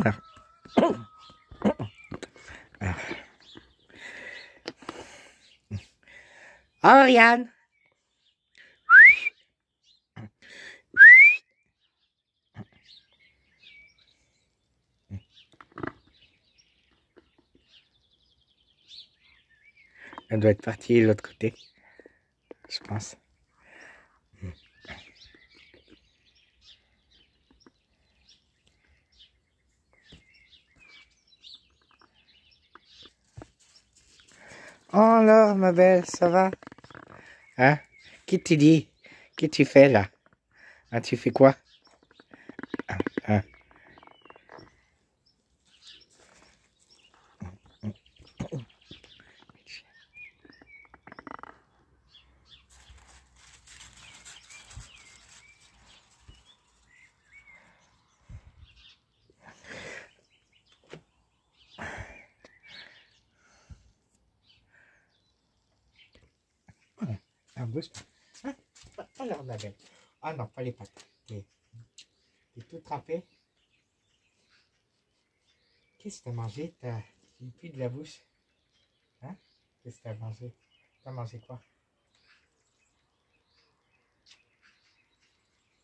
Alors. Alors. Oriane. Elle doit être partie de l'autre côté, je pense. Oh alors, ma belle, ça va? Hein? Qui tu dit? Qu'est-ce que tu fais là? Hein, tu fais quoi? Hein, hein? Hein Alors, ma belle. Ah non, pas les pattes. T'es tout trempé. Qu'est-ce que t'as mangé? T'as du plus de la bouche Hein? Qu'est-ce que t'as mangé? T'as mangé quoi?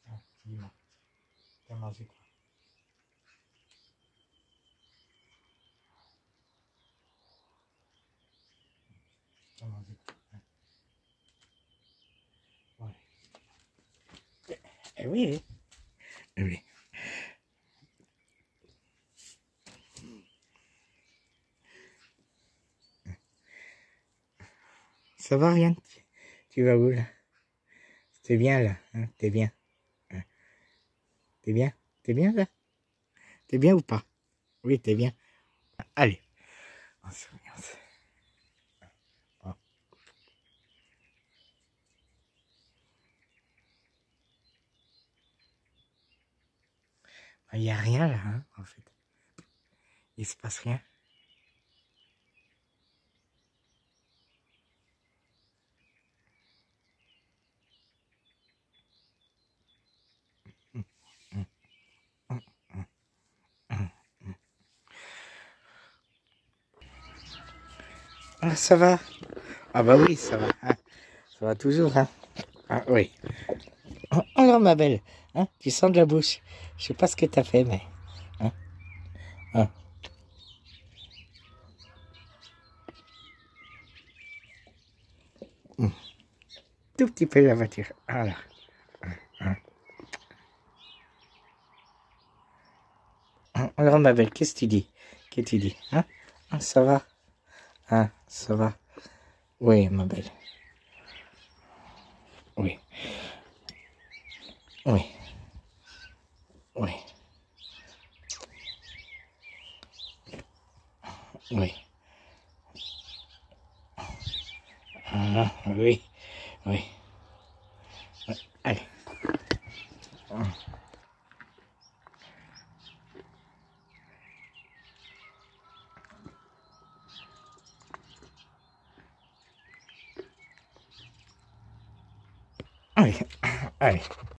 Ah, dis-moi. T'as mangé quoi? T'as mangé quoi hein Ouais. Eh oui, eh oui. Ça va, rien Tu vas où, là? T'es bien, là hein? T'es bien hein? T'es bien? T'es bien, là? T'es bien ou pas? Oui, t'es bien. Allez. On se. Oh. Il n'y a rien, là, hein, en fait. Il se passe rien. Ah, ça va? Ah bah oui, ça va. hein. Ça va toujours, hein Ah oui. Alors, ma belle, hein, tu sens de la bouche. Je sais pas ce que t'as fait, mais... Hein Hein. Hum. Tout petit peu la voiture. Voilà. Hein, hein. Hein, Alors, ma belle, qu'est-ce que tu dis? Qu'est-ce que tu dis? Hein? Ah, Ça va Hein, ça va Oui, ma belle. Oui. Oui. Oui. Oui. Ah, oui. Oui. Ouais, Allez. Ah. Allez. Allez.